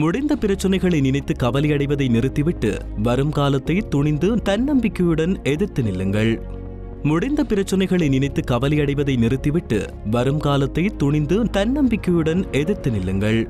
முடிந்த பிரச்சனைகளை நினைத்து கவலையடைவதை நிறுத்திவிட்டு வரும் காலத்தை துணிந்து தன்னம்பிக்கையுடன் எதிர்த்து நில்லுங்கள். முடிந்த பிரச்சனைகளை நினைத்து கவலையடைவதை நிறுத்திவிட்டு வரும் காலத்தை துணிந்து தன்னம்பிக்கையுடன் எதிர்த்து நில்லுங்கள்.